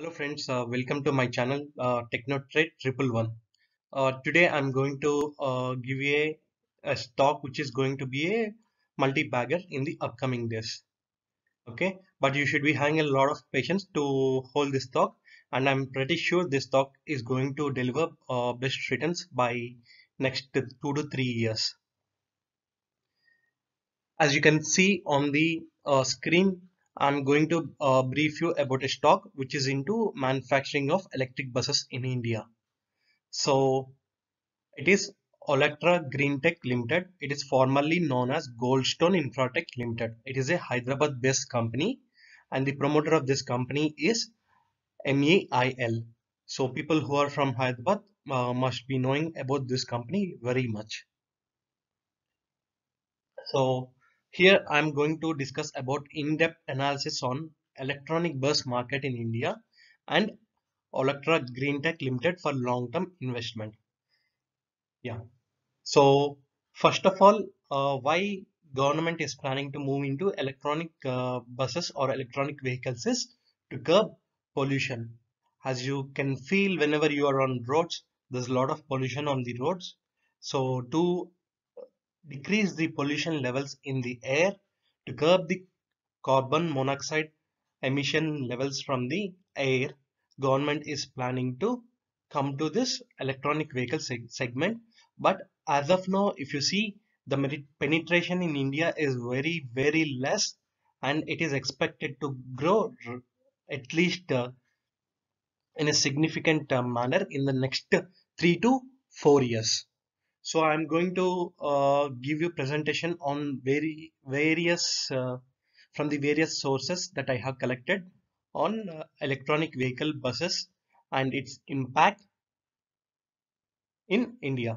Hello friends, uh, welcome to my channel uh, TechnoTrade Triple One. Uh, today I'm going to uh, give you a, a stock which is going to be a multi-bagger in the upcoming days. Okay, but you should be having a lot of patience to hold this stock, and I'm pretty sure this stock is going to deliver uh, best returns by next two to three years. As you can see on the uh, screen, I'm going to uh, brief you about a stock which is into manufacturing of electric buses in India. So it is Olectra Greentech Limited. It is formerly known as Goldstone Infratech Limited. It is a Hyderabad based company and the promoter of this company is MEIL. So people who are from Hyderabad uh, must be knowing about this company very much. So here I am going to discuss about in-depth analysis on electronic bus market in India and Olectra Greentech Limited for long-term investment. Yeah. So first of all, uh, why government is planning to move into electronic uh, buses or electronic vehicles is to curb pollution. As you can feel whenever you are on roads, there's a lot of pollution on the roads. So to decrease the pollution levels in the air to curb the carbon monoxide emission levels from the air. Government is planning to come to this electronic vehicle seg segment. But as of now if you see the penetration in india is very very less and it is expected to grow at least uh, in a significant uh, manner in the next 3 to 4 years so i'm going to uh, give you presentation on very various uh, from the various sources that i have collected on uh, electronic vehicle buses and its impact in india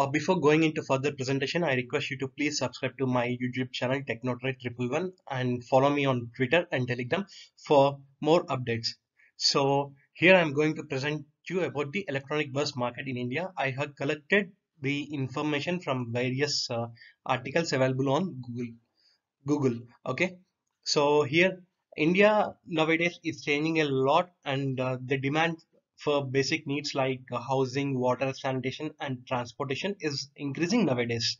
Uh, before going into further presentation, I request you to please subscribe to my YouTube channel TechnoTrade Triple One and follow me on Twitter and Telegram for more updates. So here I'm going to present you about the electronic bus market in India. I have collected the information from various uh, articles available on Google. Google. Okay. So here India nowadays is changing a lot and uh, the demand for basic needs like housing, water, sanitation, and transportation is increasing nowadays.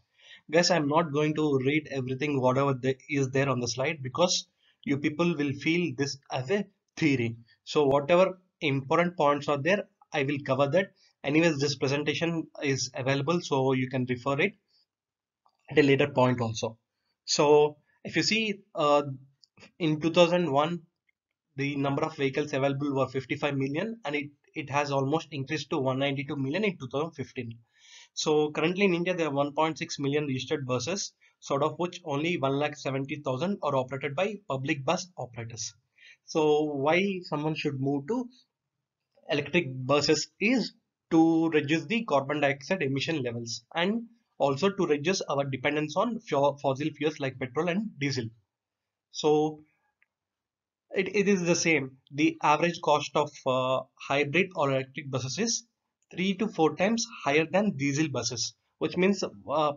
Guys, I'm not going to read everything whatever is there on the slide because you people will feel this as a theory. So whatever important points are there, I will cover that. Anyways, this presentation is available so you can refer it at a later point also. So if you see uh, in 2001 the number of vehicles available were 55 million and it it has almost increased to 192 million in 2015. So currently in India, there are 1.6 million registered buses, sort of which only 1,70,000 are operated by public bus operators. So why someone should move to electric buses is to reduce the carbon dioxide emission levels and also to reduce our dependence on fossil fuels like petrol and diesel. So it, it is the same. The average cost of uh, hybrid or electric buses is three to four times higher than diesel buses, which means uh,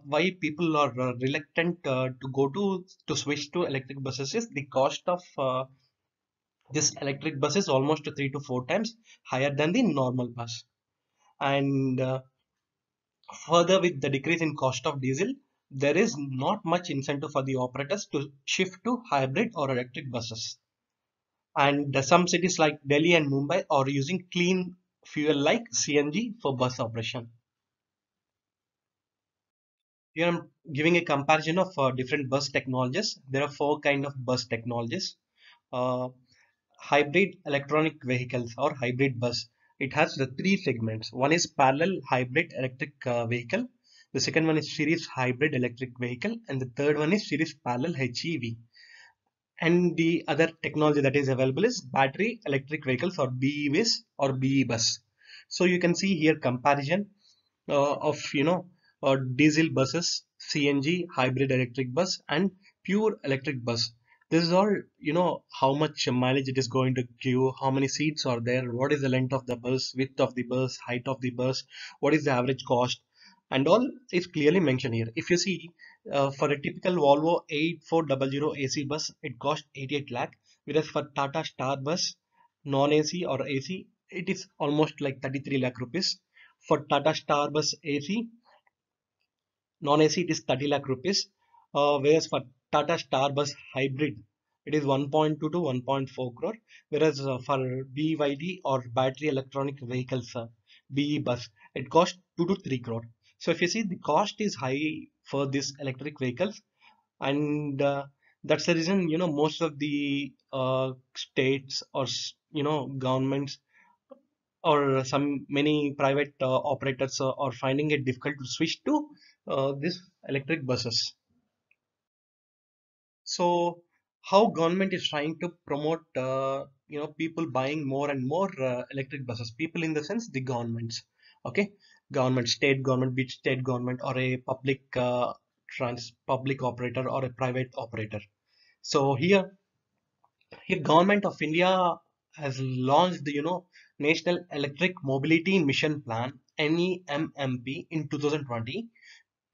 why people are uh, reluctant uh, to go to to switch to electric buses is the cost of uh, this electric bus is almost three to four times higher than the normal bus. And uh, further, with the decrease in cost of diesel, there is not much incentive for the operators to shift to hybrid or electric buses and some cities like Delhi and Mumbai are using clean fuel like CNG for bus operation. Here I'm giving a comparison of uh, different bus technologies. There are four kind of bus technologies. Uh, hybrid electronic vehicles or hybrid bus. It has the three segments. One is parallel hybrid electric uh, vehicle. The second one is series hybrid electric vehicle and the third one is series parallel HEV and the other technology that is available is battery electric vehicles or BEVs or BE bus. So you can see here comparison uh, of you know uh, diesel buses, CNG, hybrid electric bus and pure electric bus. this is all you know how much mileage it is going to give how many seats are there what is the length of the bus width of the bus height of the bus what is the average cost and all is clearly mentioned here if you see uh, for a typical volvo 8400 ac bus it costs 88 lakh whereas for tata star bus non-ac or ac it is almost like 33 lakh rupees. For tata star bus ac non-ac it is 30 lakh rupees. Uh, whereas for Tata Starbus Hybrid, it is 1.2 to 1.4 crore, whereas uh, for BYD or battery electronic vehicles, BE bus, it costs 2 to 3 crore. So if you see the cost is high for these electric vehicles, and uh, that's the reason you know most of the uh, states or you know governments or some many private uh, operators are finding it difficult to switch to uh, these electric buses. So how government is trying to promote uh, you know people buying more and more uh, electric buses. People in the sense the governments okay government state government be state government or a public uh, trans public operator or a private operator so here here government of india has launched the you know national electric mobility mission plan nemmp in 2020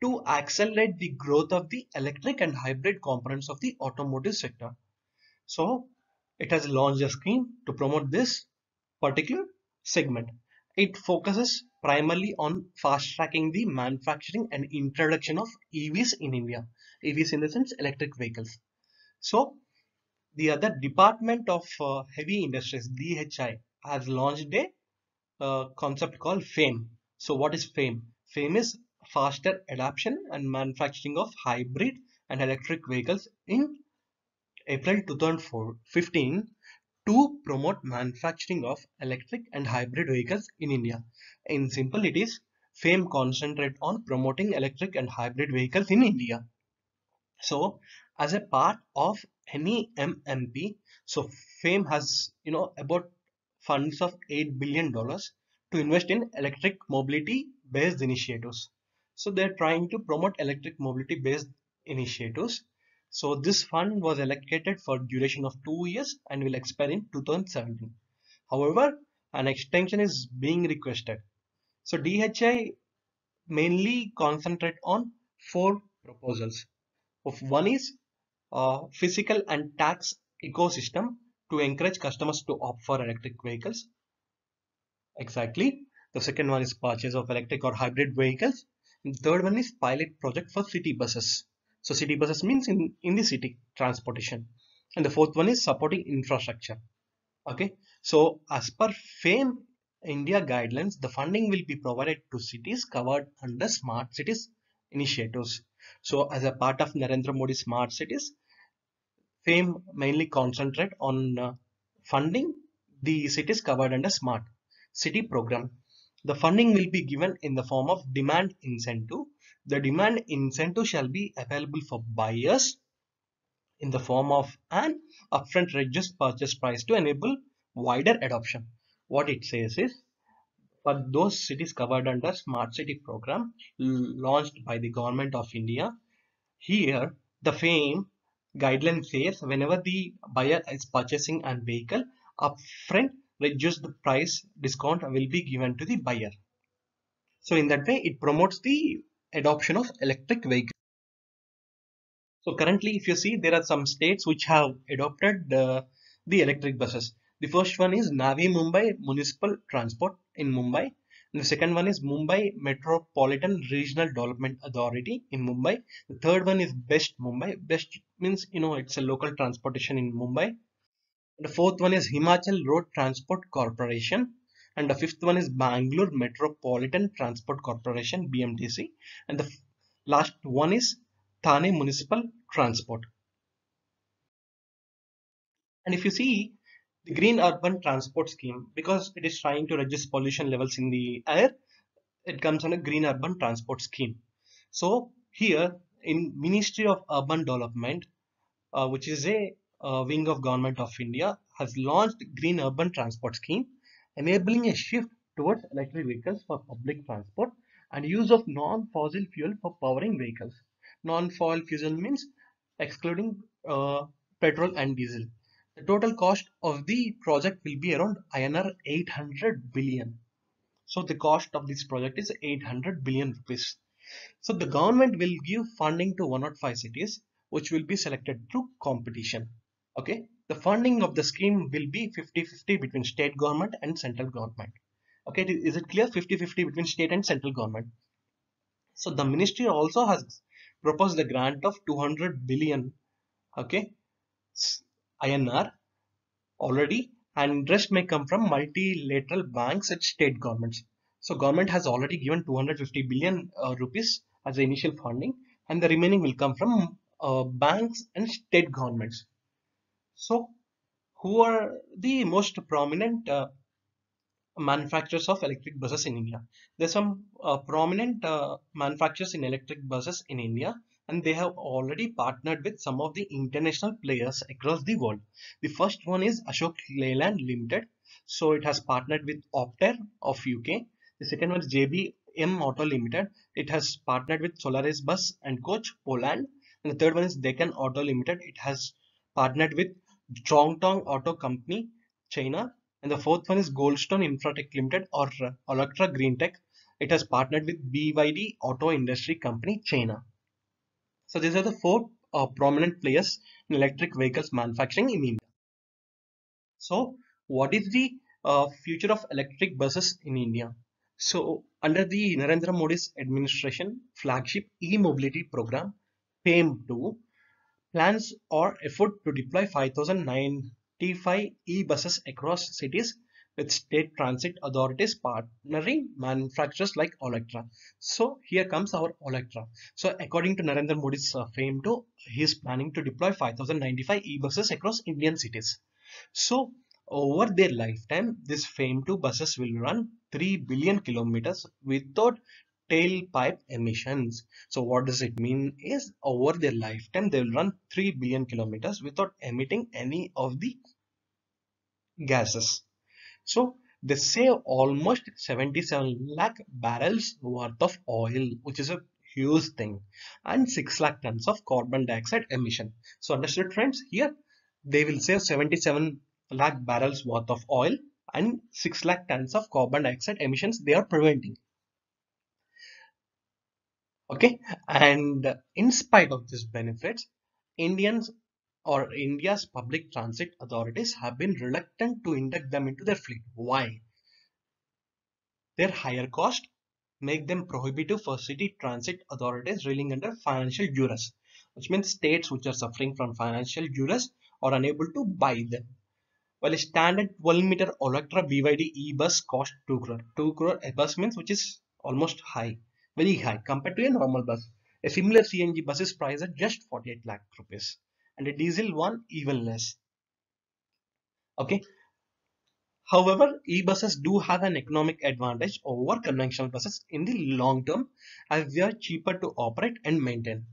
to accelerate the growth of the electric and hybrid components of the automotive sector. So it has launched a scheme to promote this particular segment. It focuses primarily on fast tracking the manufacturing and introduction of EVs in India. EVs in the sense electric vehicles. So the other Department of uh, Heavy Industries DHI has launched a uh, concept called FAME. So what is FAME? FAME is faster adoption and manufacturing of hybrid and electric vehicles in April 2015 to promote manufacturing of electric and hybrid vehicles in India. In simple, it is FAME concentrate on promoting electric and hybrid vehicles in India. So, as a part of NEMMP, so FAME has you know about funds of eight billion dollars to invest in electric mobility based initiatives. So they're trying to promote electric mobility based initiatives. So this fund was allocated for duration of two years and will expire in 2017. However, an extension is being requested. So DHI mainly concentrate on four proposals. Of one is uh, physical and tax ecosystem to encourage customers to opt for electric vehicles. Exactly. The second one is purchase of electric or hybrid vehicles. And third one is pilot project for city buses. So city buses means in, in the city transportation. And the fourth one is supporting infrastructure. Okay. So as per FAME India guidelines, the funding will be provided to cities covered under smart cities initiatives. So as a part of Narendra Modi smart cities, FAME mainly concentrate on uh, funding the cities covered under smart city program the funding will be given in the form of demand incentive. The demand incentive shall be available for buyers in the form of an upfront reduced purchase price to enable wider adoption. What it says is for those cities covered under smart city program launched by the government of India, here the FAME guideline says whenever the buyer is purchasing a vehicle upfront reduced price discount will be given to the buyer. So in that way, it promotes the adoption of electric vehicles. So currently, if you see, there are some states which have adopted uh, the electric buses. The first one is Navi Mumbai Municipal Transport in Mumbai. And the second one is Mumbai Metropolitan Regional Development Authority in Mumbai. The third one is Best Mumbai. Best means, you know, it's a local transportation in Mumbai. The fourth one is Himachal Road Transport Corporation. And the fifth one is Bangalore Metropolitan Transport Corporation, BMTC. And the last one is Thane Municipal Transport. And if you see the Green Urban Transport Scheme, because it is trying to reduce pollution levels in the air, it comes on a Green Urban Transport Scheme. So here in Ministry of Urban Development, uh, which is a uh, wing of Government of India has launched Green Urban Transport Scheme, enabling a shift towards electric vehicles for public transport and use of non-fossil fuel for powering vehicles. Non-fossil fuel means excluding uh, petrol and diesel. The total cost of the project will be around INR 800 billion. So the cost of this project is 800 billion rupees. So the government will give funding to 105 cities which will be selected through competition. Okay, the funding of the scheme will be 50-50 between state government and central government. Okay, is it clear? 50-50 between state and central government. So the ministry also has proposed a grant of 200 billion okay INR already and rest may come from multilateral banks and state governments. So government has already given 250 billion uh, rupees as the initial funding and the remaining will come from uh, banks and state governments. So who are the most prominent uh, manufacturers of electric buses in India? There's some uh, prominent uh, manufacturers in electric buses in India and they have already partnered with some of the international players across the world. The first one is Ashok Leyland Limited. So it has partnered with Optare of UK. The second one is JBM Auto Limited. It has partnered with Solaris Bus and Coach Poland. And the third one is Deccan Auto Limited. It has partnered with Zhongtong Auto Company, China. And the fourth one is Goldstone Infratech Limited or Olectra Green Tech. It has partnered with BYD Auto Industry Company, China. So these are the four uh, prominent players in electric vehicles manufacturing in India. So what is the uh, future of electric buses in India? So under the Narendra Modi's administration flagship e-mobility program FAME2 plans or effort to deploy 5095 e-buses across cities with state transit authorities partnering manufacturers like Olectra. So here comes our Olectra. So according to Narendra Modi's uh, FAME2, he is planning to deploy 5095 e-buses across Indian cities. So over their lifetime, this FAME2 buses will run 3 billion kilometers without tailpipe emissions. So what does it mean is over their lifetime, they will run 3 billion kilometers without emitting any of the gases. So they save almost 77 lakh barrels worth of oil, which is a huge thing, and 6 lakh tons of carbon dioxide emission. So understood friends, here they will save 77 lakh barrels worth of oil and 6 lakh tons of carbon dioxide emissions they are preventing. Okay, and in spite of these benefits, Indians or India's public transit authorities have been reluctant to induct them into their fleet. Why? Their higher cost make them prohibitive for city transit authorities reeling under financial duress, which means states which are suffering from financial duress are unable to buy them. While a standard 12 meter Olectra BYD e-bus cost 2 crore. 2 crore a bus means which is almost high, very high compared to a normal bus. A similar CNG bus is priced at just 48 lakh rupees and a diesel one even less. Okay. However, e-buses do have an economic advantage over conventional buses in the long term as they are cheaper to operate and maintain.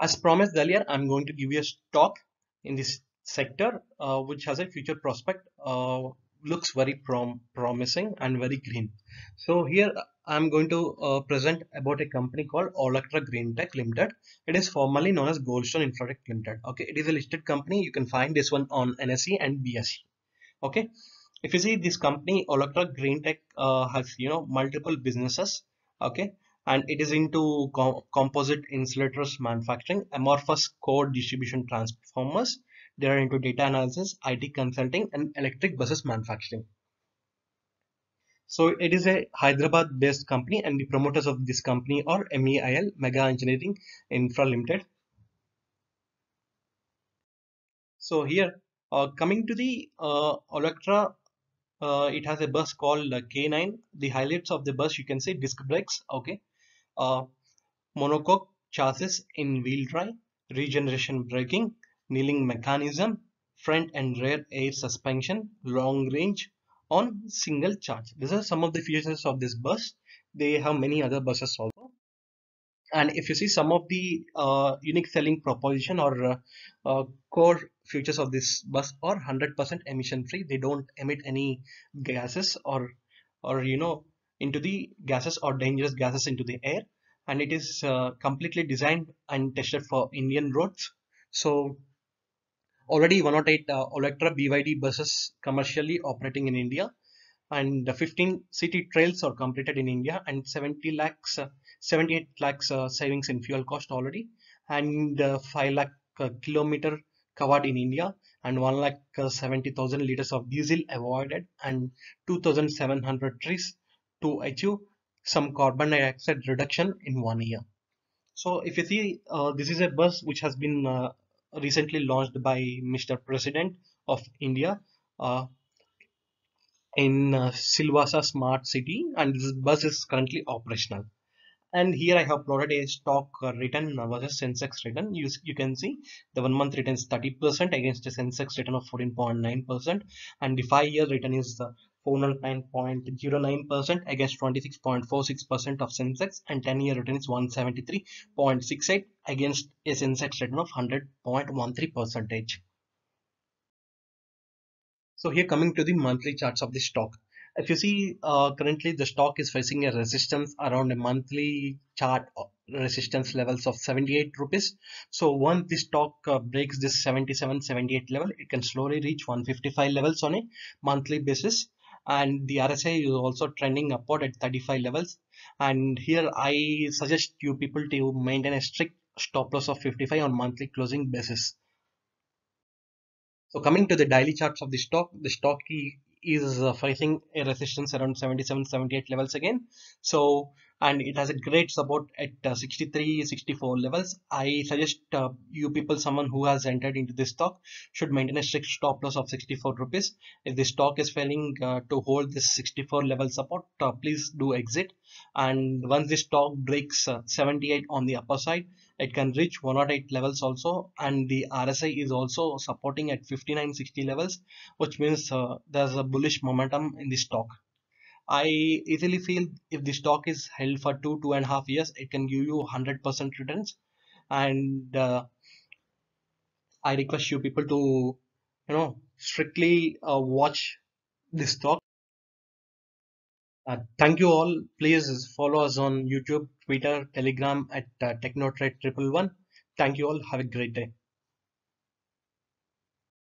As promised earlier, I'm going to give you a talk in this sector uh, which has a future prospect uh, looks very prom promising and very green. So here I'm going to uh, present about a company called Olectra Green Tech Limited. It is formerly known as Goldstone Infratech Limited. Okay, it is a listed company. You can find this one on NSE and BSE. Okay, if you see this company Olectra Green Tech uh, has you know multiple businesses. Okay, and it is into co composite insulators manufacturing, amorphous core distribution transformers. They are into data analysis, IT consulting, and electric buses manufacturing. So it is a Hyderabad based company and the promoters of this company are MEIL Megha Engineering Infra Limited. So here uh, coming to the uh, Olectra uh, it has a bus called K9 the highlights of the bus you can say disc brakes okay uh, monocoque chassis in wheel drive regeneration braking kneeling mechanism front and rear air suspension long range on single charge. These are some of the features of this bus. They have many other buses also. And if you see some of the uh, unique selling proposition or uh, uh, core features of this bus are 100% emission free. They don't emit any gases or or you know into the gases or dangerous gases into the air. And it is uh, completely designed and tested for Indian roads. So already 108 uh, Electra BYD buses commercially operating in India and 15 city trails are completed in India and 70 lakhs, uh, 78 lakhs uh, savings in fuel cost already and uh, 5 lakh uh, kilometer covered in India and 1 lakh uh, 70,000 liters of diesel avoided and 2,700 trees to achieve some carbon dioxide reduction in one year. So if you see, uh, this is a bus which has been uh, recently launched by Mr. President of India uh, in uh, Silvassa Smart City and this bus is currently operational. And here I have plotted a stock uh, return versus Sensex return. You, you can see the one month return is 30% against a Sensex return of 14.9% and the five year return is uh, 409.09% against 26.46% of Sensex and 10 year return is 173.68 against a Sensex return of 100.13 percentage. So here coming to the monthly charts of the stock. If you see uh, currently the stock is facing a resistance around a monthly chart resistance levels of 78 rupees. So once the stock uh, breaks this 77 78 level it can slowly reach 155 levels on a monthly basis and the RSI is also trending upward at 35 levels and here I suggest you people to maintain a strict stop loss of 55 on monthly closing basis. So coming to the daily charts of the stock, the stock is uh, facing a resistance around 77 78 levels again. So and it has a great support at uh, 63 64 levels. I suggest uh, you people someone who has entered into this stock should maintain a strict stop loss of 64 rupees. If the stock is failing uh, to hold this 64 level support uh, please do exit. And once this stock breaks uh, 78 on the upper side it can reach 108 levels also and the RSI is also supporting at 5960 levels which means uh, there's a bullish momentum in the stock. I easily feel if the stock is held for two two and a half years it can give you 100% returns. And uh, I request you people to you know strictly uh, watch this stock. Uh, thank you all. Please follow us on YouTube, Twitter, Telegram at uh, Technotrade Triple One. Thank you all. Have a great day.